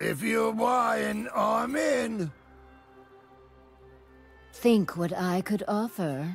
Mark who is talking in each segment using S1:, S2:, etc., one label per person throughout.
S1: If you're buying, I'm in.
S2: Think what I could offer.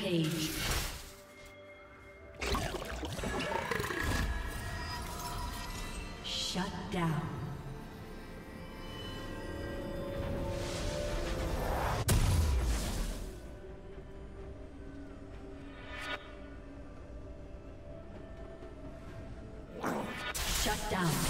S2: Rampage. Shut down. Shut down.